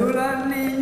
lungabo